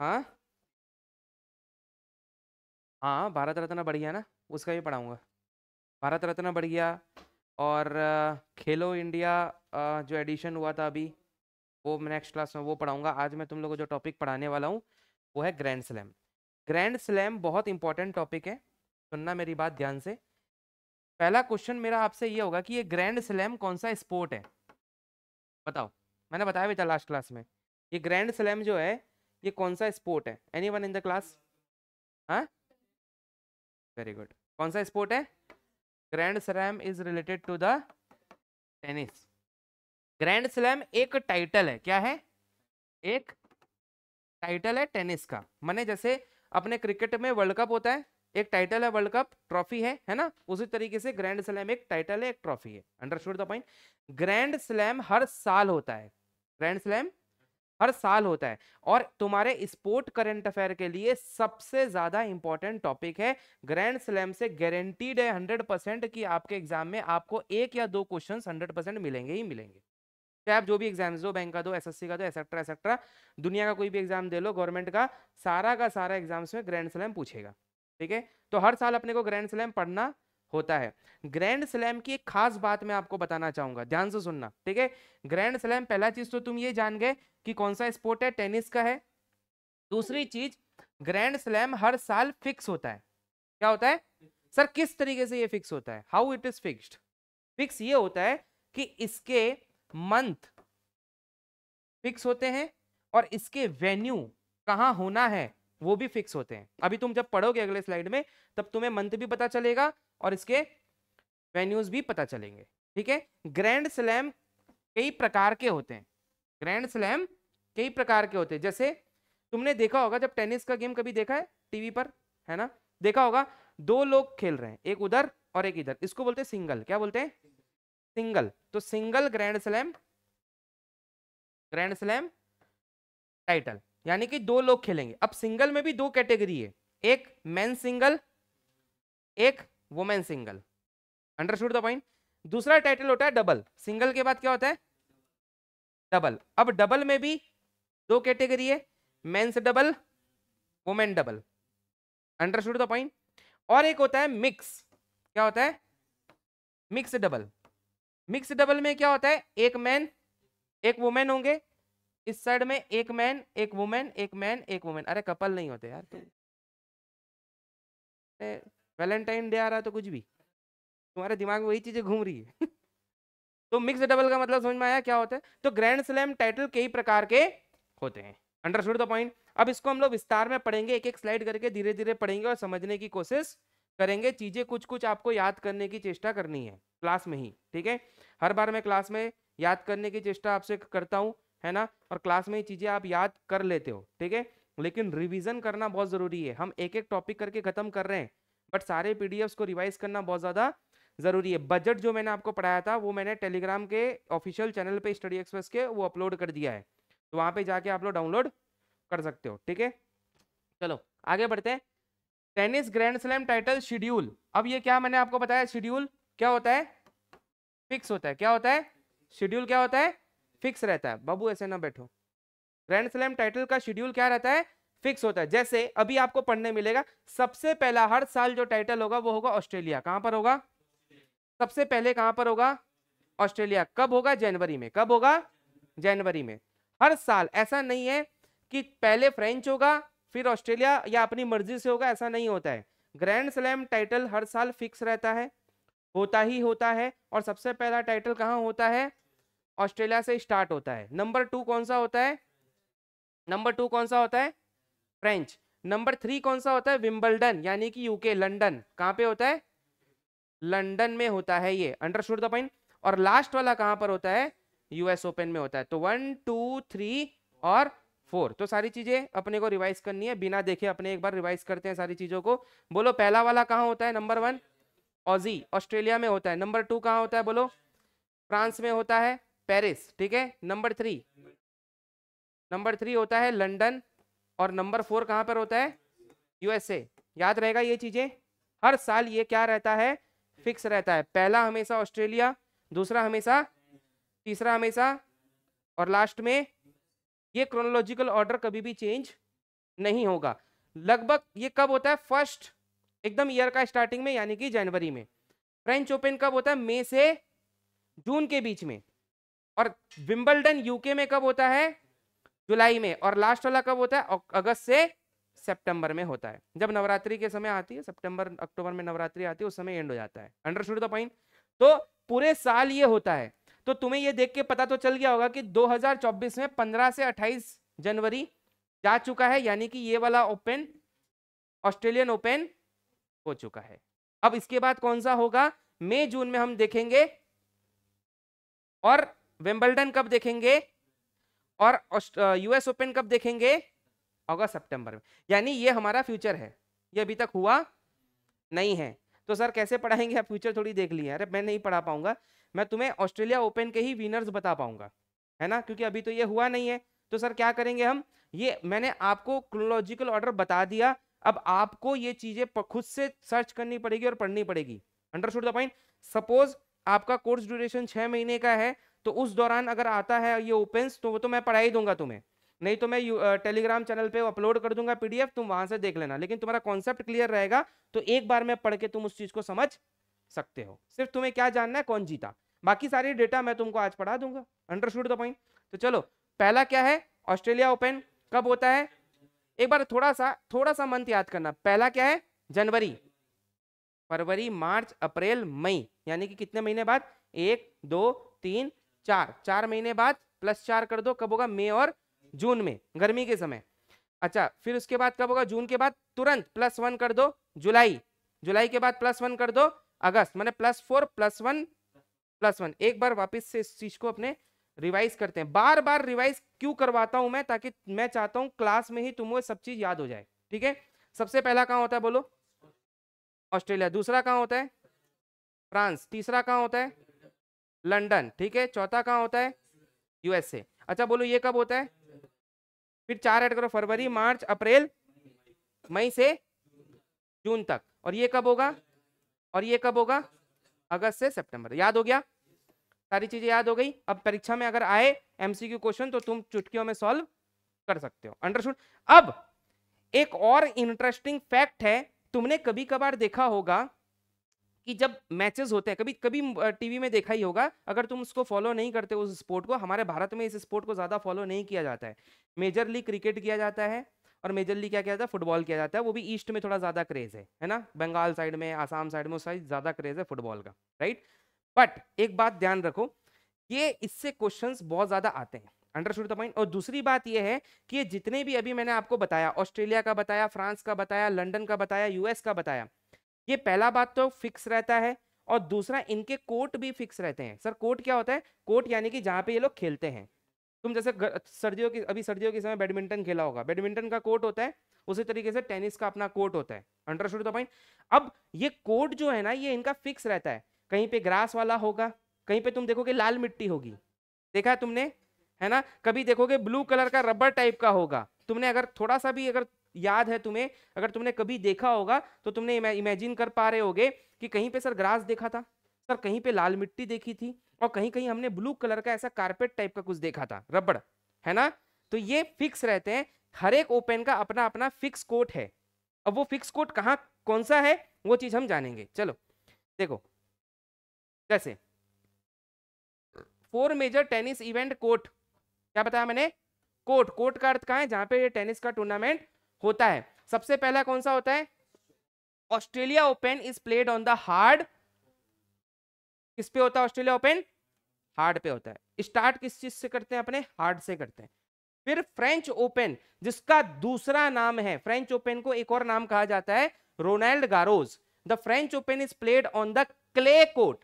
हाँ? हाँ भारत रत्न बढ़िया ना, उसका भी पढ़ाऊँगा। भारत रत्न बढ़िया और खेलो इंडिया जो एडिशन हुआ था अभी, वो नेक्स्ट क्लास में वो पढ़ाऊँगा। आज मैं तुम लोगों को जो टॉपिक पढ़ाने वाला हूँ, वो है ग्रैंड स्लैम। ग्रैंड स्लैम बहुत इंपॉर्टेंट टॉपिक है, सुनना मेरी बात ध्यान से। पहला क्वेश्चन मेरा आपसे ये होगा कि ये ग्रैंड स्लैम कौन सा स्पोर्ट है? बताओ, मैंने बताया भी था लास्ट क्लास में। ये ग्रैंड स्लैम जो है ये कौन सा स्पोर्ट है? Any one in the class हाँ? वेरी गुड कौन सा स्पोर्ट है? Grand slam is related to the tennis grand slam एक टाइटल है। क्या है? एक टाइटल है टेनिस का। माने जैसे अपने क्रिकेट में वर्ल्ड कप होता है, एक टाइटल है वर्ल्ड कप ट्रॉफी है है ना? उसी तरीके से ग्रैंड स्लैम एक टाइटल है, एक ट्रॉफी है। Understood the point grand slam हर साल होता है। ग्रैंड स्लैम हर साल होता है। और तुम्हारे स्पोर्ट करंट अफेयर के लिए सबसे ज़्यादा इंपॉर्टेंट टॉपिक है, ग्रैंड स्लैम से गारंटीड है हंड्रेड परसेंट कि आपके एग्ज़ाम में आपको एक या दो क्वेश्चन हंड्रेड परसेंट मिलेंगे ही मिलेंगे। चाहे आप जो भी एग्ज़ाम दो, बैंक का दो एसएससी का दो एक्सेट्रा एक्सेट्रा दुनिया का कोई भी एग्ज़ाम दे लो, गवर्नमेंट का, सारा का सारा एग्ज़ाम्स में ग्रैंड स्लैम पूछेगा। ठीक है? तो हर साल अपने को ग्रैंड स्लैम पढ़ना होता है। ग्रैंड स्लैम की एक खास बात मैं आपको बताना चाहूँगा, ध्यान से सुनना, ठीक है? ग्रैंड स्लैम पहला चीज़ तो तुम ये जान गए कि कौन सा स्पोर्ट है? टेनिस का है। दूसरी चीज़ ग्रैंड स्लैम हर साल फिक्स होता है। क्या होता है? सर, किस तरीके से ये फिक्स होता है? How it is fixed fix ये होता है कि इसके मंथ फिक्स होते हैं और इसके वेन्यू कहाँ होना है, वो भी फिक्स होते हैं। अभी तुम जब पढ़ोगे अगले स्लाइड में, तब तुम्हें मंथ भी पता चलेगा और इसके वेन्यूज भी पता चलेंगे, ठीक है? ग्रैंड स्लैम कई प्रकार के होते हैं। ग्रैंड स्लैम कई प्रकार के होते हैं। जैसे तुमने देखा होगा जब टेनिस का गेम कभी देखा है टीवी पर, है ना? देखा होगा, दो लोग खेल रहे हैं, एक उधर और एक इधर। इसको बोलते हैं सिंगल क्या बोलते हैं? सिंगल तो single grand slam grand slam title यानी कि दो लोग खेलेंगे। अब सिंगल में भी दो कैटेगरी है। एक मेन सिंगल एक women single understood the point दूसरा टाइटल होता है डबल सिंगल के बाद क्या होता है? डबल अब डबल में भी दो कैटेगरी है. Men's double women double understood the point और एक होता है मिक्स क्या होता है? मिक्स डबल मिक्स डबल में क्या होता है? एक मैन एक वुमेन होंगे. इस साइड में एक मैन एक वुमेन एक मैन एक वुमेन अरे कपल नहीं होते यार वैलेंटाइन डे आ रहा है तो कुछ भी। तुम्हारे दिमाग में वही चीज़ें घूम रही है। तो मिक्स डबल का मतलब समझ में आया क्या होता है? तो ग्रैंड स्लैम टाइटल कई प्रकार के होते हैं। Understood the point? अब इसको हम लोग विस्तार में पढ़ेंगे एक एक स्लाइड करके धीरे धीरे पढ़ेंगे और समझने की कोशिश करेंगे। चीज़ें कुछ कुछ आपको याद करने की चेष्टा करनी है, क्लास में ही, ठीक है? हर बार मैं क्लास में याद करने की चेष्टा आपसे करता हूँ, है ना? और क्लास में ये चीज़ें आप याद कर लेते हो, ठीक है? लेकिन रिविज़न करना बहुत ज़रूरी है। हम एक एक टॉपिक करके खत्म कर रहे हैं बट सारे पीडीएफ्स को रिवाइज करना बहुत ज़्यादा ज़रूरी है। बजट जो मैंने आपको पढ़ाया था, वो मैंने टेलीग्राम के ऑफिशियल चैनल पे स्टडी एक्सप्रेस के वो अपलोड कर दिया है। तो वहाँ पे जाके आप लोग डाउनलोड कर सकते हो, ठीक है? चलो, आगे बढ़ते हैं। Tennis grand slam title schedule अब ये क्या मैंने आपको बताया? शेड्यूल क्या होता है? फिक्स होता है। क्या होता है? शेड्यूल क्या होता है? फिक्स रहता है। बाबू, ऐसे ना बैठो। ग्रैंड स्लैम टाइटल का शेड्यूल क्या रहता है? फिक्स होता है। जैसे अभी आपको पढ़ने मिलेगा, सबसे पहला, हर साल जो टाइटल होगा, वो होगा ऑस्ट्रेलिया। कहाँ पर होगा? सबसे पहले कहाँ पर होगा? ऑस्ट्रेलिया। कब होगा? जनवरी में। कब होगा? जनवरी में। हर साल। ऐसा नहीं है कि पहले फ्रेंच होगा, फिर ऑस्ट्रेलिया या अपनी मर्ज़ी से होगा, ऐसा नहीं होता है। ग्रैंड स्लैम टाइटल हर साल फिक्स रहता है। होता ही होता है। और सबसे पहला टाइटल कहाँ होता है? ऑस्ट्रेलिया से स्टार्ट होता है। नंबर टू कौन सा होता है? नंबर टू कौन सा होता है? फ्रेंच। नंबर थ्री कौन सा होता है? विम्बलडन यानी कि यूके लंदन। कहाँ पे होता है? लंदन में होता है ये। Understood the point? और लास्ट वाला कहाँ पर होता है? यूएस ओपन में होता है। तो वन, टू, थ्री और फोर। तो सारी चीज़ें अपने को रिवाइज करनी है। बिना देखे अपने एक बार रिवाइज करते हैं सारी चीज़ों को। बोलो, पहला वाला कहाँ होता है? Number one? ऑजी ऑस्ट्रेलिया में होता है। नंबर टू कहाँ होता है बोलो? फ्रांस में होता है। पेरिस, ठीक है? Number three? नंबर थ्री होता है लंदन। और नंबर फोर कहाँ पर होता है? यूएसए याद रहेगा ये चीज़ें? हर साल ये क्या रहता है? फिक्स रहता है। पहला हमेशा ऑस्ट्रेलिया, दूसरा हमेशा, तीसरा हमेशा, और लास्ट में ये क्रोनोलॉजिकल ऑर्डर कभी भी चेंज नहीं होगा। लगभग ये कब होता है? फ़र्स्ट एकदम ईयर का स्टार्टिंग में, यानी कि जनवरी में। फ्रेंच ओपन कब होता है? मई से जून के बीच में। और विंबलडन यूके में कब होता है? जुलाई में, और लास्ट वाला कब होता है? अगस्त से सितंबर में होता है। जब नवरात्रि के समय आती है, सितंबर, अक्टूबर में नवरात्रि आती है, उस समय एंड हो जाता है। अंडरस्टूड द पॉइंट तो पूरे साल ये होता है। तो तुम्हें ये देख के पता तो चल गया होगा कि 2024 में 15 से 28 जनवरी जा चुका है, यानी कि ये वाला ओपन ऑस्ट्रेलियन ओपन हो चुका है। अब इसके बाद कौन सा होगा? मई, जून में हम देखेंगे, और विंबलडन कब देखेंगे? और यूएस ओपन कब देखेंगे? अगस्त, सितंबर में। यानी ये हमारा फ्यूचर है। ये अभी तक हुआ नहीं है। तो सर, कैसे पढ़ाएँगे आप? फ्यूचर थोड़ी देख लिया अरे, मैं नहीं पढ़ा पाऊँगा। मैं तुम्हें ऑस्ट्रेलिया ओपन के ही विनर्स बता पाऊँगा। है ना? क्योंकि अभी तो ये हुआ नहीं है। तो सर, क्या करेंगे हम? ये, मैंने आपको क्रोलॉजिकल ऑर्डर बता दिया। अब आपको ये चीज़ें खुद से सर्च करनी पड़ेगी और पढ़नी पड़ेगी। अंडरस्टूड द पॉइंट सपोज़ आपका कोर्स ड्यूरेशन छह महीने का है तो उस दौरान अगर आता है ये ओपन्स तो वो तो मैं पढ़ा ही दूँगा तुम्हें। नहीं तो मैं टेलीग्राम चैनल पे अपलोड कर दूँगा पीडीएफ तुम वहाँ से देख लेना। लेकिन तुम्हारा कॉन्सेप्ट क्लियर रहेगा तो एक बार में पढ़ के तुम उस चीज़ को समझ सकते हो। सिर्फ़ तुम्हें क्या जानना है, कौन जीता। बाकी सारी डेटा मैं तुमको आज पढ़ा दूँगा। अंडरस्टूड द पॉइंट तो चलो, पहला क्या है? ऑस्ट्रेलिया ओपन कब होता है? एक बार थोड़ा सा थोड़ा सा मंथ याद करना। पहला क्या है? जनवरी। फरवरी, मार्च, अप्रैल, मई। यानी कि कितने महीने बाद? एक, दो, तीन चार चार महीने बाद प्लस चार कर दो, कब होगा? मई और जून में, गर्मी के समय। अच्छा फिर उसके बाद कब होगा? जून के बाद तुरंत प्लस वन कर दो, जुलाई। जुलाई के बाद प्लस वन कर दो, अगस्त। मैंने plus four plus one plus one एक बार वापस से इस चीज़ को अपने रिवाइज करते हैं। बार बार रिवाइज क्यों करवाता हूँ मैं? ताकि मैं चाहता हूँ क्लास में ही तुम वो सब चीज़ याद हो जाए। ठीक है? सबसे पहला कहाँ होता है बोलो? ऑस्ट्रेलिया। दूसरा कहाँ होता है? फ्रांस। तीसरा कहाँ होता है? लंदन, ठीक है? चौथा कहाँ होता है? यूएसए अच्छा बोलो, ये कब होता है? फिर चार ऐड करो, फरवरी, मार्च, अप्रैल, मई से जून तक। और ये कब होगा? और ये कब होगा? अगस्त से सितंबर। याद हो गया? सारी चीज़ें याद हो गई? अब परीक्षा में अगर आए एमसीक्यू क्वेश्चन तो तुम चुटकियों में सॉल्व कर सकते हो। अंडरस्टूड अब एक और इंटरेस्टिंग फैक्ट है, तुमने कभी कभार देखा होगा कि जब मैचेस होते हैं, कभी कभी टीवी में देखा ही होगा, अगर तुम उसको फॉलो नहीं करते उस स्पोर्ट को, हमारे भारत में इस स्पोर्ट को ज़्यादा फॉलो नहीं किया जाता है। मेजरली क्रिकेट किया जाता है और मेजरली क्या किया जाता है? फुटबॉल किया जाता है। वो भी ईस्ट में थोड़ा ज़्यादा क्रेज़ है है ना? बंगाल साइड में आसाम साइड में, उस साइड ज़्यादा क्रेज़ है फुटबॉल का राइट बट एक बात ध्यान रखो, ये इससे क्वेश्चन बहुत ज़्यादा आते हैं अंडरस्टूड द पॉइंट और दूसरी बात यह है कि जितने भी अभी मैंने आपको बताया ऑस्ट्रेलिया का बताया फ्रांस का बताया लंडन का बताया यूएस का बताया ये पहला बात तो फिक्स रहता है और दूसरा, इनके कोर्ट भी फिक्स रहते हैं। सर, कोर्ट क्या होता है? कोर्ट यानी कि जहाँ पे ये लोग खेलते हैं। तुम जैसे सर्दियों की, अभी सर्दियों के समय बैडमिंटन खेला होगा। बैडमिंटन का कोर्ट होता है, उसी तरीके से टेनिस का अपना कोर्ट होता है। Understood the point. अब ये कोर्ट जो है ना, ये इनका फिक्स रहता है। कहीं पे ग्रास वाला होगा, कहीं पे तुम देखोगे लाल मिट्टी होगी। देखा है तुमने? है ना? कभी देखोगे ब्लू कलर का रबर टाइप का होगा। तुमने अगर थोड़ा सा भी अगर याद है तुम्हें? अगर तुमने कभी देखा होगा तो तुमने इमेजिन कर पा रहे होगे कि कहीं पे सर ग्रास देखा था, सर कहीं पे लाल मिट्टी देखी थी और कहीं कहीं हमने ब्लू कलर का ऐसा कारपेट टाइप का कुछ देखा था, रबड़, है ना? तो ये फिक्स रहते हैं, हर एक ओपन का अपना अपना फिक्स कोट है। अब वो फिक्स कोट कहाँ, कौन सा है? वो चीज़ हम जानेंगे, चलो, देखो कैसे four major tennis event court क्या बताया मैंने? कोर्ट कोर्ट का अर्थ कहा है? जहाँ पे टेनिस का टूर्नामेंट होता है। सबसे पहला कौन सा होता है? Australia open is played on the hard. किस पे होता है ऑस्ट्रेलिया ओपन? हार्ड पे होता है। स्टार्ट किस चीज़ से करते हैं अपने? हार्ड से करते हैं। फिर फ्रेंच ओपन, जिसका दूसरा नाम है, फ्रेंच ओपन को एक और नाम कहा जाता है, Ronald Garros. The French open is played on the clay court.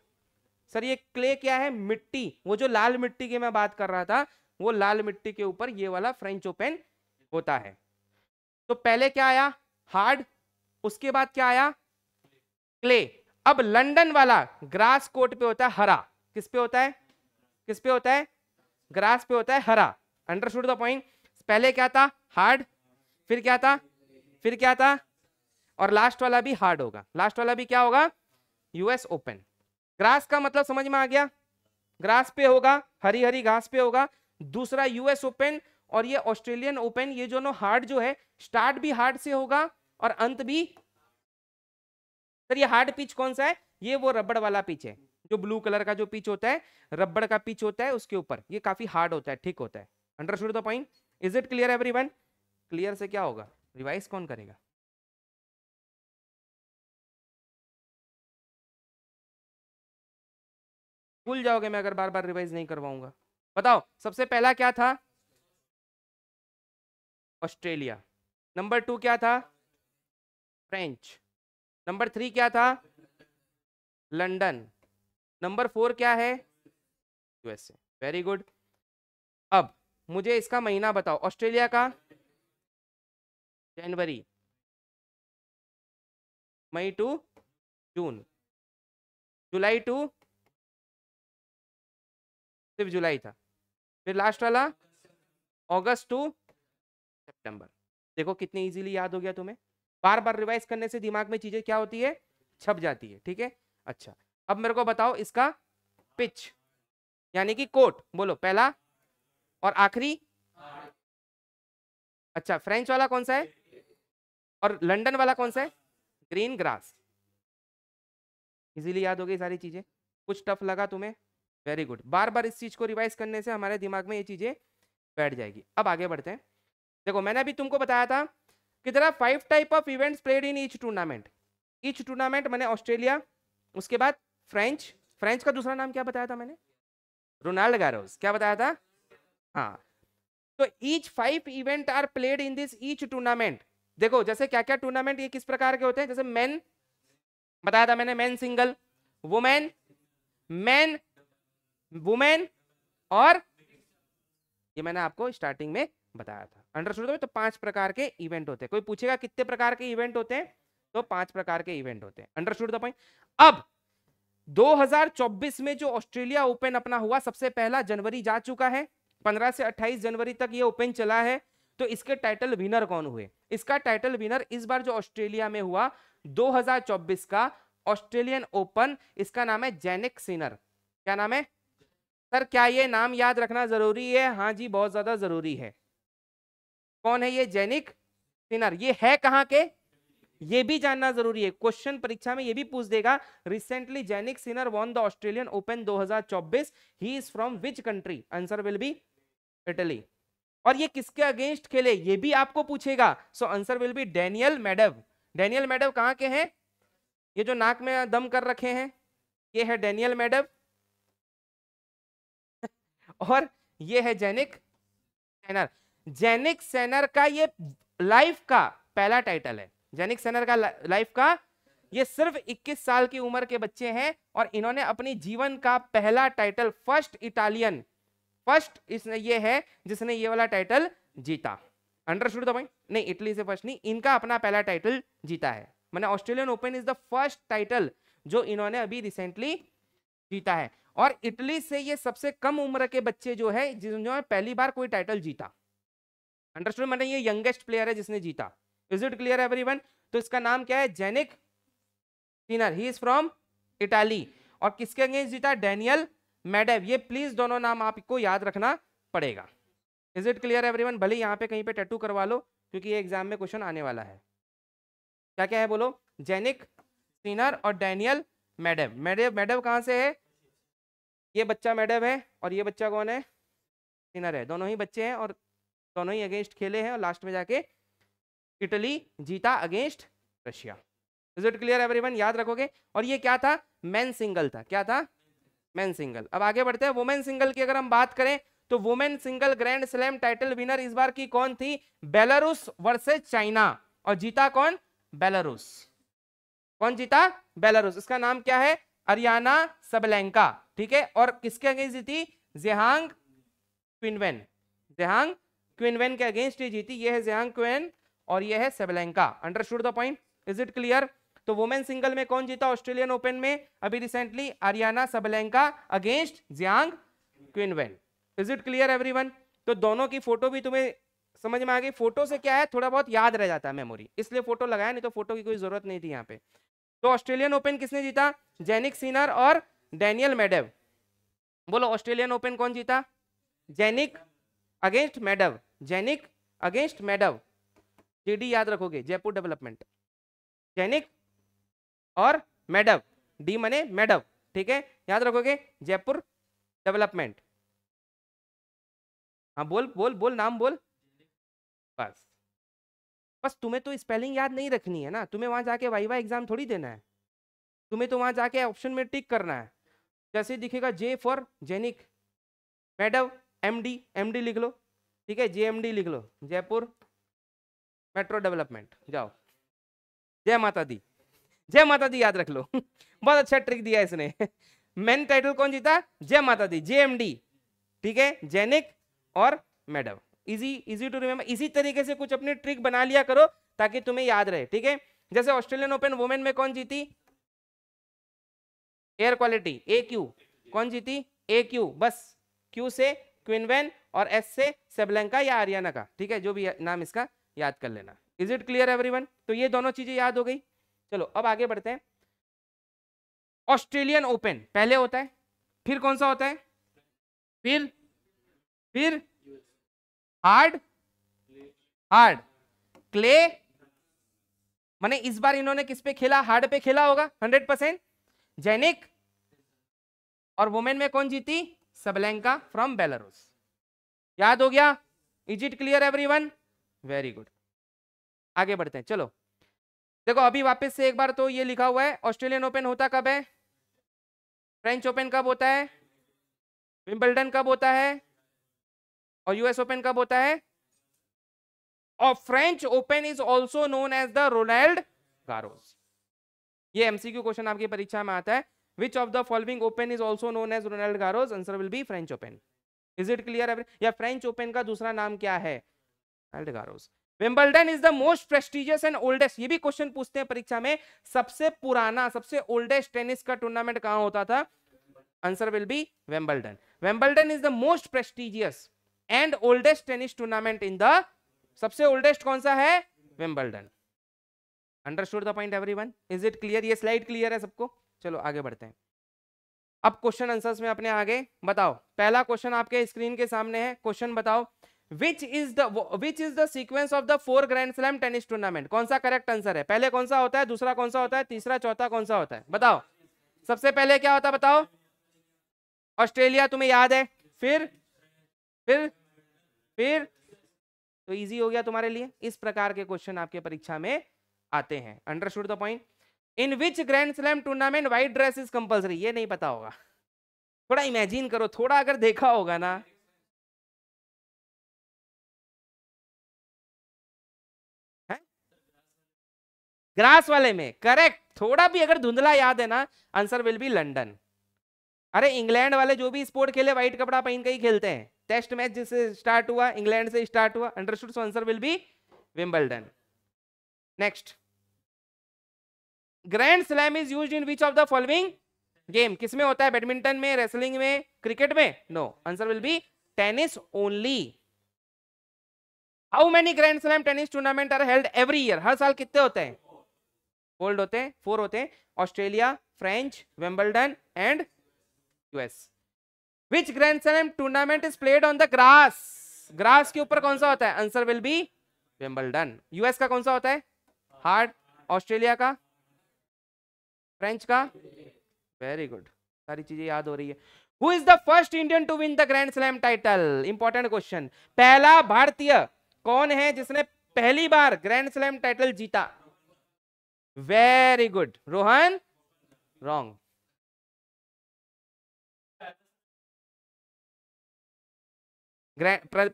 Sir, ये क्ले क्या है? मिट्टी। वो जो लाल मिट्टी की मैं बात कर रहा था, वो लाल मिट्टी के ऊपर ये वाला फ्रेंच ओपन होता है। तो पहले क्या आया? हार्ड उसके बाद क्या आया? क्ले अब लंदन वाला ग्रास कोट पे होता है हरा। किस पे होता है? किस पे होता है? ग्रास पे होता है हरा। अंडरस्टूड द पॉइंट पहले क्या था? हार्ड फिर क्या था? फिर क्या था? और लास्ट वाला भी हार्ड होगा। लास्ट वाला भी क्या होगा? यूएस ओपन ग्रास का मतलब समझ में आ गया? ग्रास पे होगा हरी हरी घास पे होगा। दूसरा यूएस ओपन और ये ऑस्ट्रेलियन ओपन, ये जो नो हार्ड जो है, स्टार्ट भी हार्ड से होगा और अंत भी। सर, ये हार्ड पिच कौन सा है? ये वो रबड़ वाला पिच है, जो ब्लू कलर का जो पिच होता है, रबड़ का पिच होता है, उसके ऊपर। ये काफ़ी हार्ड होता है, ठीक होता है। Understood the point? Is it clear everyone clear से क्या होगा? रिवाइज कौन करेगा? भूल जाओगे, मैं अगर बार बार रिवाइज नहीं करवाऊँगा। बताओ, सबसे पहला क्या था? ऑस्ट्रेलिया। नंबर टू क्या था? फ्रेंच। नंबर थ्री क्या था? लंदन। नंबर फोर क्या है? यूएसए। Very good. अब मुझे इसका महीना बताओ। ऑस्ट्रेलिया का? जनवरी। मई टू जून। जुलाई टू सिर्फ़ जुलाई था। फिर लास्ट वाला? अगस्त टू सितंबर। देखो कितने इजीली याद हो गया तुम्हें। बार बार रिवाइज करने से दिमाग में चीज़ें क्या होती है? छप जाती है, ठीक है? अच्छा अब मेरे को बताओ इसका पिच यानी कि कोट बोलो पहला और आखिरी। अच्छा फ्रेंच वाला कौन सा है? और लंदन वाला कौन सा है? ग्रीन ग्रास इजीली याद हो गई सारी चीज़ें। कुछ टफ लगा तुम्हें? वेरी गुड बार बार इस चीज़ को रिवाइज करने से हमारे दिमाग में ये चीज़ें बैठ जाएगी। अब आगे बढ़ते हैं। देखो, मैंने अभी तुमको बताया था कि जरा five type of events played in each tournament each tournament मैंने ऑस्ट्रेलिया उसके बाद फ्रेंच फ्रेंच का दूसरा नाम क्या बताया था मैंने? रोनाल्ड गारोस क्या बताया था? हाँ. तो each five event are played in this each tournament देखो, जैसे क्या क्या टूर्नामेंट ये किस प्रकार के होते हैं? जैसे मैन बताया था मैंने man single women man women और ये मैंने आपको स्टार्टिंग में बताया था। अंडरस्टूड तो पाँच प्रकार के इवेंट होते हैं। कोई पूछेगा कितने प्रकार के इवेंट होते हैं तो पाँच प्रकार के इवेंट होते हैं। अंडरस्टूड द पॉइंट अब 2024 में जो ऑस्ट्रेलिया ओपन अपना हुआ, सबसे पहला जनवरी जा चुका है। 15 से 28 जनवरी तक ये ओपन चला है तो इसके टाइटल विनर कौन हुए? इसका टाइटल विनर इस बार जो ऑस्ट्रेलिया में हुआ 2024 का ऑस्ट्रेलियन ओपन। इसका नाम है जेनिक सिनर। क्या नाम है? सर, क्या ये नाम याद रखना ज़रूरी है? हाँ जी, बहुत ज़्यादा ज़रूरी है। कौन है ये? जैनिक सिनर ये है कहाँ के? ये भी जानना ज़रूरी है। क्वेश्चन परीक्षा में ये भी पूछ देगा। Recently Jannik Sinner won the Australian open 2024 he is from which country answer will be Italy और ये किसके अगेंस्ट खेले? ये भी आपको पूछेगा। So answer will be Daniil Medv Daniil Medv कहाँ के हैं? ये जो नाक में दम कर रखे हैं, ये है डेनियल मेडव और ये है जेनिक सेनर जेनिक सेनर का ये लाइफ का पहला टाइटल है। जेनिक सेनर का लाइफ का ये सिर्फ़ 21 साल की उम्र के बच्चे हैं और इन्होंने अपनी जीवन का पहला टाइटल फ़र्स्ट इटालियन, फ़र्स्ट इसने ये है जिसने ये वाला टाइटल जीता। अंडरस्टूड द पॉइंट नहीं, इटली से फ़र्स्ट नहीं, इनका अपना पहला टाइटल जीता है। मैंने Australian open is the first title जो इन्होंने अभी रिसेंटली जीता है। और इटली से ये सबसे कम उम्र के बच्चे जो है, जिन्होंने पहली बार कोई टाइटल जीता। अंडरस्टूड मैंने ये यंगेस्ट प्लेयर है जिसने जीता। इज़ इट क्लियर एवरीवन तो इसका नाम क्या है? Jannik Sinner he is from Italy और किसके अगेंस्ट जीता? डेनियल मेडेव ये प्लीज़ दोनों नाम आपको याद रखना पड़ेगा। इज़ इट क्लियर एवरीवन भले यहाँ पे कहीं पे टैटू करवा लो, क्योंकि ये एग्ज़ाम में क्वेश्चन आने वाला है। क्या क्या है बोलो? जेनिक सीनर और डेनियल मेडेव मेडेव मेडेव कहाँ से है? ये बच्चा मेडव है और ये बच्चा कौन है? सिनर है। दोनों ही बच्चे हैं और दोनों ही अगेंस्ट खेले हैं और लास्ट में जाके इटली जीता against Russia. Is it clear everyone याद रखोगे? और ये क्या था? मैन सिंगल था। क्या था? मैन सिंगल अब आगे बढ़ते हैं। वुमेन सिंगल की अगर हम बात करें तो women single grand slam title winner इस बार की कौन थी? बेलारूस वर्सेज चाइना और जीता कौन? बेलारूस कौन जीता? बेलारूस इसका नाम क्या है? अरियाना सबलैंका ठीक है? और किसके अगेंस्ट जीती जेहांग क्विनवेन जेहांग क्विनवेन के अगेंस्ट ही जीती, ये है जेहांग क्विन और ये है Sabalenka understood the point is it clear तो वुमेन सिंगल में कौन जीता ऑस्ट्रेलियन ओपन में? अभी recently Aryna Sabalenka against Jiang Qinwen is it clear everyone तो दोनों की फ़ोटो भी तुम्हें समझ में आ गई. फ़ोटो से क्या है? थोड़ा बहुत याद रह जाता है मेमोरी इसलिए फ़ोटो लगाया, नहीं तो फ़ोटो की कोई ज़रूरत नहीं थी यहाँ पे. तो ऑस्ट्रेलियन ओपन किसने जीता? जेनिक सीनर और डेनियल मेडेव बोलो ऑस्ट्रेलियन ओपन कौन जीता? Jannik against Medv Jannik against Medv JD याद रखोगे जयपुर डेवलपमेंट जैनिक और मेडव डी मने मेडव ठीक है? याद रखोगे जयपुर डेवलपमेंट हाँ बोल बोल बोल, नाम बोल. बस. बस तुम्हें तो स्पेलिंग याद नहीं रखनी है ना? तुम्हें वहाँ जाके वाइवा एग्ज़ाम थोड़ी देना है. तुम्हें तो वहाँ जाके ऑप्शन में टिक करना है. जैसे दिखेगा J for Jannik madam MD MD लिख लो, ठीक है? जे एम डी लिख लो, जयपुर मेट्रो डेवलपमेंट जाओ। जय माता दी, जय माता दी याद रख लो। बहुत अच्छा ट्रिक दिया इसने। मेन टाइटल कौन जीता? जय माता दी जे एम डी ठीक है? जैनिक और madam easy easy to remember इसी तरीके से कुछ अपनी ट्रिक बना लिया करो, ताकि तुम्हें याद रहे, ठीक है? जैसे ऑस्ट्रेलियन ओपन वुमेन में कौन जीती? एयर क्वालिटी ए क्यू कौन जीती? ए क्यू बस। क्यू से क्विनवेन और एस से सेबलंका या आरियाना का ठीक है? जो भी नाम इसका याद कर लेना। इज़ इट क्लियर एवरीवन तो ये दोनों चीज़ें याद हो गई। चलो, अब आगे बढ़ते हैं। ऑस्ट्रेलियन ओपन पहले होता है, फिर कौन सा होता है? फिर फिर हार्ड हार्ड क्ले माने इस बार इन्होंने किस पे खेला? हार्ड पे खेला होगा हंड्रेड परसेंट जैनिक और वुमेन में कौन जीती? सबलैंका फ्रॉम बेलारूस याद हो गया? Is it clear everyone very good आगे बढ़ते हैं, चलो। देखो, अभी वापस से एक बार तो ये लिखा हुआ है ऑस्ट्रेलियन ओपन होता कब है? फ्रेंच ओपन कब होता है? विंबलडन कब होता है? और यूएस ओपन कब होता है? और French open is also known as the Ronald Garros ये एमसीक्यू क्वेश्चन आपकी परीक्षा में आता है। Which of the following open is also known as Ronald Garros answer will be French open is it clear या फ्रेंच ओपन का दूसरा नाम क्या है? Ronald Garros Wimbledon is the most prestigious and oldest ये भी क्वेश्चन पूछते हैं परीक्षा में, सबसे पुराना, सबसे ओल्डेस्ट टेनिस का टूर्नामेंट कहाँ होता था? Answer will be Wimbledon Wimbledon is the most prestigious and oldest tennis tournament in the सबसे ओल्डेस्ट कौन सा है? Wimbledon understood the point everyone is it clear ये स्लाइड क्लियर है सबको? चलो आगे बढ़ते हैं। अब क्वेश्चन आंसर्स में अपने आगे, बताओ। पहला क्वेश्चन आपके स्क्रीन के सामने है क्वेश्चन बताओ। Which is the which is the sequence of the four grand slam tennis tournament कौन सा करेक्ट आंसर है? पहले कौन सा होता है, दूसरा कौन सा होता है, तीसरा, चौथा कौन सा होता है? बताओ। सबसे पहले क्या होता है, बताओ। ऑस्ट्रेलिया तुम्हें याद है? फिर फिर फिर तो इजी हो गया तुम्हारे लिए। इस प्रकार के क्वेश्चन आपके परीक्षा में आते हैं। Understood the point in which grand slam tournament white dress is compulsory ये नहीं पता होगा। थोड़ा इमेजिन करो, थोड़ा अगर देखा होगा ना। ग्रास वाले में करेक्ट थोड़ा भी अगर धुंधला याद है ना आंसर विल बी लंडन अरे इंग्लैंड वाले जो भी स्पोर्ट खेले व्हाइट कपड़ा पहन के ही खेलते हैं। टेस्ट मैच जिससे स्टार्ट हुआ इंग्लैंड से स्टार्ट हुआ understood so answer will be Wimbledon next grand slam is used in which of the following game किसमें होता है? बैडमिंटन में रेसलिंग में क्रिकेट में? No answer will be tennis only how many grand slam tennis tournament are held every year हर साल कितने होते हैं? होल्ड होते हैं फोर होते हैं. Australia French Wimbledon and US which grand slam tournament is played on the grass grass के ऊपर कौन सा होता है? Answer will be Wimbledon US का कौन सा होता है? हार्ड ऑस्ट्रेलिया का? फ्रेंच का? वेरी गुड सारी चीज़ें याद हो रही है। Who is the first Indian to win the grand slam title important question पहला भारतीय कौन है जिसने पहली बार ग्रैंड स्लैम टाइटल जीता? Very good Rohan? Wrong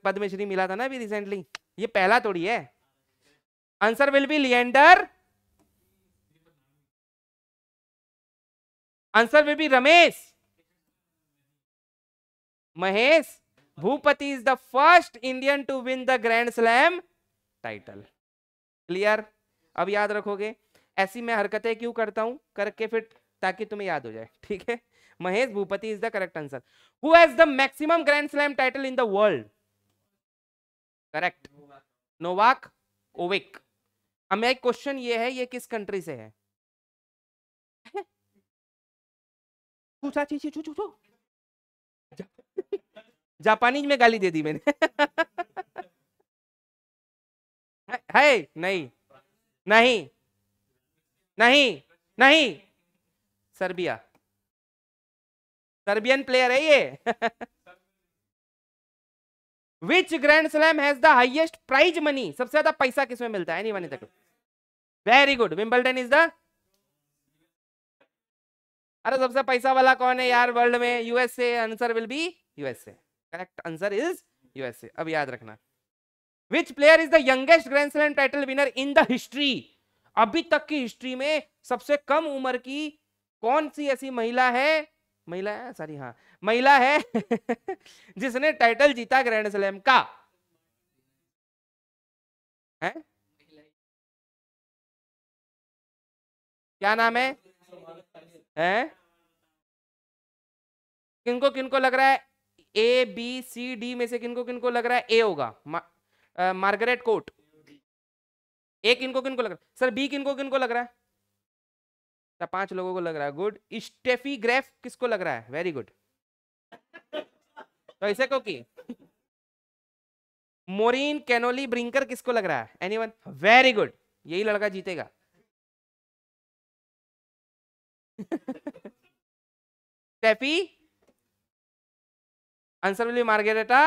Padmashri मिला था ना अभी रिसेंटली ये पहला थोड़ी है। Answer will be Leander answer will be Ramesh. Mahesh, Bhupathi is the first Indian to win the grand slam title clear अब याद रखोगे, ऐसी मैं हरकतें क्यों करता हूँ? करके फिर, ताकि तुम्हें याद हो जाए, ठीक है? Mahesh, Bhupathi is the correct answer who has the maximum grand slam title in the world correct Novak Ovic. अब एक क्वेश्चन ये है, ये किस कंट्री से है? जापानीज में गाली दे दी मैंने। है नहीं नहीं नहीं नहीं, सर्बिया। सर्बियन प्लेयर है ये। Which grand slam has the highest prize money सबसे ज़्यादा पैसा किसमें मिलता है? नहीं तक very good Wimbledon is the अरे सबसे पैसा वाला कौन है यार वर्ल्ड में? USA answer will be USA correct answer is USA अब याद रखना। Which player is the youngest grand slam title winner in the history अभी तक की हिस्ट्री में सबसे कम उम्र की कौन सी ऐसी महिला है? महिला है? सॉरी हाँ। महिला है जिसने टाइटल जीता ग्रैंड स्लैम का। है। क्या नाम है? हैं? किनको किनको लग रहा है? ए बी सी डी में से किनको किनको लग रहा है? ए होगा। Margaret coat. ए किनको किनको लग रहा है? सर बी किनको किनको लग रहा है? तो पाँच लोगों को लग रहा है। गुड। स्टेफी ग्रेफ किसको लग रहा है? वेरी गुड तो ऐसे को की? मोरिन कैनोली ब्रिंकर किसको लग रहा है? एनीवन वेरी गुड यही लड़का जीतेगा। Steffi answer will be Margareta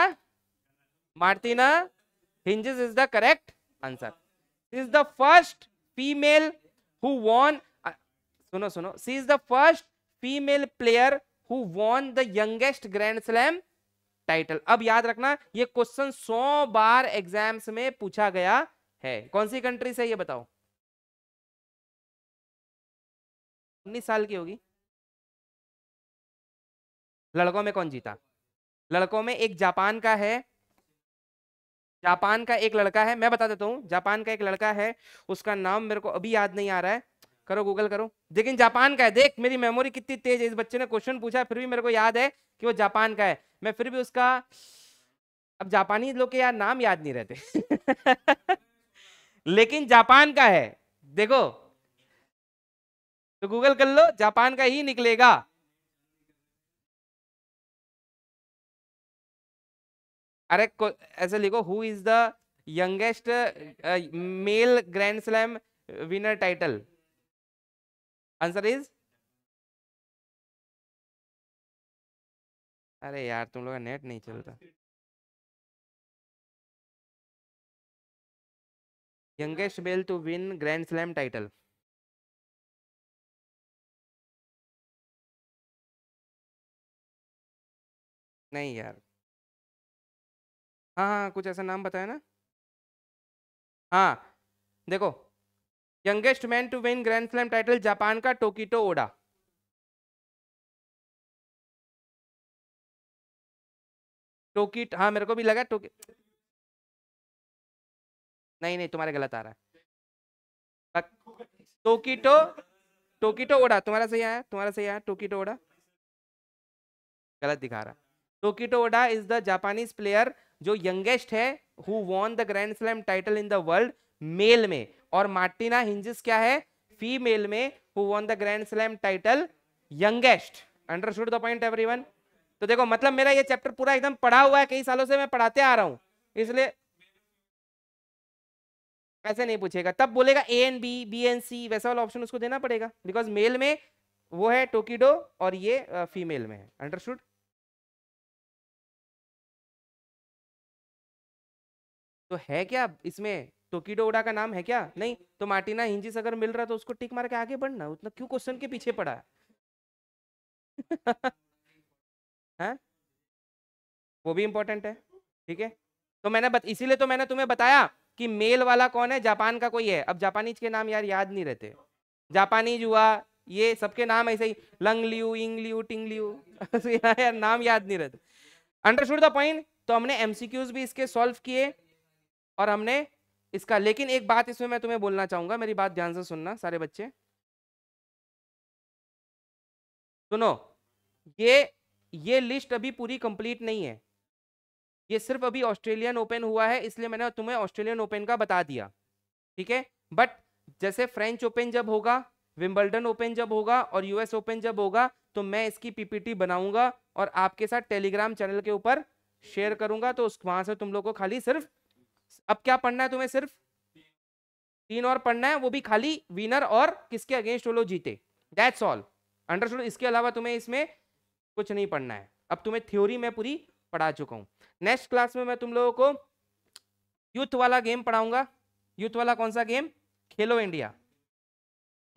Martina Hingis is the correct answer is the first female who won सुनो सुनो। She is the first female player who won the youngest grand slam title अब याद रखना, ये question 100 बार exams में पूछा गया है। कौन सी कंट्री से ये बताओ? उन्नीस साल की होगी। लड़कों में कौन जीता? लड़कों में एक जापान का है। जापान का एक लड़का है, मैं बता देता हूँ, जापान का एक लड़का है, उसका नाम मेरे को अभी याद नहीं आ रहा है। करो गूगल करो। लेकिन जापान का है, देख मेरी मेमोरी कितनी तेज है, इस बच्चे ने क्वेश्चन पूछा फिर भी मेरे को याद है कि वो जापान का है। मैं फिर भी उसका, अब जापानी लोग के यार नाम याद नहीं रहते। लेकिन जापान का है, देखो तो गूगल कर लो, जापान का ही निकलेगा। अरे ऐसे लिखो who is the youngest male grand slam winner title answer is अरे यार, तुम लोग का नेट नहीं चलता youngest male to win grand slam title नहीं यार। हाँ हाँ कुछ ऐसा नाम बताया ना? हाँ देखो, youngest man to win grand slam title Japan का टोकीटो ओडा। टोकीट हाँ मेरे को भी लगा टोकी नहीं नहीं, तुम्हारे गलत आ रहा है। टोकीटो टोकीटो ओडा, तुम्हारा सही आया, तुम्हारा सही आया, टोकीटो ओडा। गलत दिखा रहा। Tokito Oda is the Japanese player जो यंगेस्ट है who won the grand slam title in the world male में. और मार्टिना हिंजिस क्या है? फीमेल में who won the grand slam title youngest understood the point everyone तो देखो मतलब मेरा ये चैप्टर पूरा एकदम पढ़ा हुआ है, कई सालों से मैं पढ़ाते आ रहा हूँ। इसलिए कैसे नहीं पूछेगा। तब बोलेगा A and B B and C वैसा वाला ऑप्शन उसको देना पड़ेगा। बिकॉज़ मेल में वो है टोकीडो और ये फीमेल में है। अंडरस्टूड तो है क्या इसमें? टोकीडो उड़ा का नाम है क्या? नहीं तो मार्टिना हिंजिस अगर मिल रहा तो उसको टिक मार के आगे बढ़ना। उतना क्यों क्वेश्चन के पीछे पड़ा? है? है वो भी इंपॉर्टेंट है ठीक है? तो मैंने बत, इसीलिए तो मैंने तुम्हें बताया कि मेल वाला कौन है? जापान का कोई है। अब जापानीज के नाम यार याद नहीं रहते। जापानीज हुआ ये सबके नाम ऐसे ही Lung Liu Ing Liu Ting Liu यार नाम याद नहीं रहते। Understood the point? तो हमने एमसीक्यूज भी इसके सॉल्व किए। और हमने इसका, लेकिन एक बात इसमें मैं तुम्हें बोलना चाहूँगा, मेरी बात ध्यान से सुनना सारे बच्चे। सुनो, ये ये लिस्ट अभी पूरी कंप्लीट नहीं है। ये सिर्फ़ अभी ऑस्ट्रेलियन ओपन हुआ है, इसलिए मैंने तुम्हें ऑस्ट्रेलियन ओपन का बता दिया, ठीक है? बट जैसे फ्रेंच ओपन जब होगा, विंबल्डन ओपन जब होगा और यूएस ओपन जब होगा तो मैं इसकी पीपीटी बनाऊँगा और आपके साथ टेलीग्राम चैनल के ऊपर शेयर करूँगा तो उस, वहाँ से तुम लोग को खाली सिर्फ़ अब क्या पढ़ना है तुम्हें सिर्फ़? तीन और पढ़ना है, वो भी खाली विनर और किसके अगेंस्ट वो लोग जीते। दैट्स ऑल अंडरस्टूड इसके अलावा तुम्हें इसमें कुछ नहीं पढ़ना है। अब तुम्हें थ्योरी में पूरी पढ़ा चुका हूँ। नेक्स्ट क्लास में मैं तुम लोगों को यूथ वाला गेम पढ़ाऊँगा। यूथ वाला कौन सा गेम खेलो इंडिया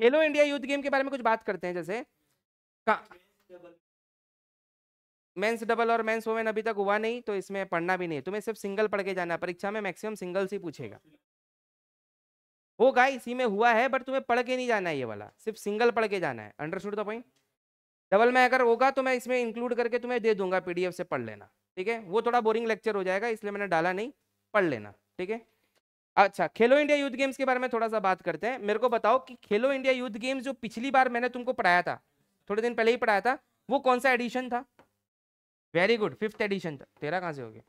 खेलो इंडिया यूथ गेम के बारे में कुछ बात करते हैं जैसे। मेंस डबल और मेंस वोमेन अभी तक हुआ नहीं तो इसमें पढ़ना भी नहीं तुम्हें सिर्फ़ सिंगल पढ़ के जाना परीक्षा में मैक्सिमम सिंगल से पूछेगा। होगा इसी में हुआ है बट तुम्हें पढ़ के नहीं जाना है ये वाला। सिर्फ़ सिंगल पढ़ के जाना है। अंडरस्टूड द पॉइंट डबल में अगर होगा तो मैं इसमें इंक्लूड करके तुम्हें दे दूँगा पीडीएफ से पढ़ लेना। ठीक है? वो थोड़ा बोरिंग लेक्चर हो जाएगा, इसलिए मैंने डाला नहीं। पढ़ लेना। ठीक है? अच्छा खेलो इंडिया यूथ गेम्स के बारे में थोड़ा सा बात करते हैं। मेरे को बताओ कि खेलो इंडिया यूथ गेम्स जो पिछली बार मैंने तुमको पढ़ाया था, थोड़े दिन पहले ही पढ़ाया था, वो कौन सा एडिशन था? वेरी गुड फिफ्थ एडिशन था. तेरा कहाँ से हो गया?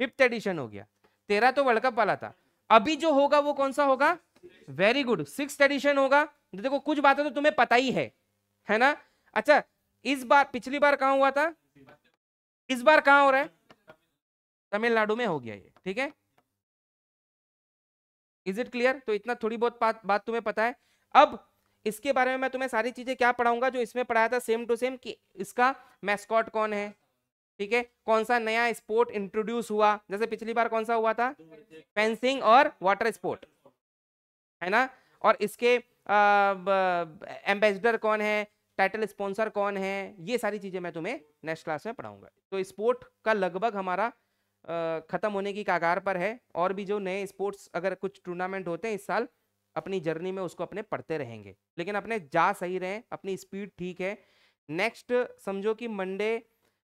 फिफ्थ एडिशन हो गया. तेरा तो वर्ल्ड कप वाला था. अभी जो होगा वो कौन सा होगा? वेरी गुड सिक्स एडिशन होगा. देखो, कुछ बातें तो तुम्हें पता ही है. है ना? अच्छा इस बार, पिछली बार कहाँ हुआ था? इस बार कहाँ हो रहा है? तमिलनाडु में हो गया ये. ठीक है? इज़ इट क्लियर तो इतना थोड़ी बहुत बात तुम्हें पता है. अब इसके बारे में मैं तुम्हें सारी चीज़ें क्या पढ़ाऊँगा जो इसमें पढ़ाया था सेम टू सेम कि इसका मैस्कॉट कौन है? ठीक है? कौन सा नया स्पोर्ट इंट्रोड्यूस हुआ? जैसे पिछली बार कौन सा हुआ था? फेंसिंग और वाटर स्पोर्ट है ना? और इसके एम्बेसडर कौन है? टाइटल स्पॉन्सर कौन है? ये सारी चीज़ें मैं तुम्हें नेक्स्ट क्लास में पढ़ाऊँगा। तो स्पोर्ट का लगभग हमारा ख़त्म होने की कागार पर है। और भी जो नए स्पोर्ट्स अगर कुछ टूर्नामेंट होते हैं इस साल अपनी जर्नी में उसको अपने पढ़ते रहेंगे। लेकिन अपने जा सही रहें, अपनी स्पीड ठीक है। नेक्स्ट, समझो कि मंडे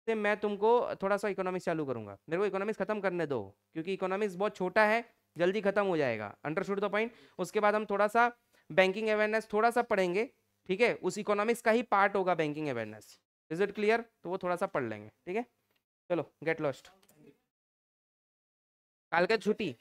से मैं तुमको थोड़ा सा इकोनॉमिक्स चालू करूँगा। मेरे को इकोनॉमिक्स खत्म करने दो, क्योंकि इकोनॉमिक्स बहुत छोटा है, जल्दी खत्म हो जाएगा। Understood the point. उसके बाद हम थोड़ा सा बैंकिंग अवेयरनेस थोड़ा सा पढ़ेंगे, ठीक है? उस इकोनॉमिक्स का ही पार्ट होगा banking awareness. Is it clear? तो वो थोड़ा सा पढ़ लेंगे, ठीक है? चलो, गेट लॉस्ट। काल का छुट्टी।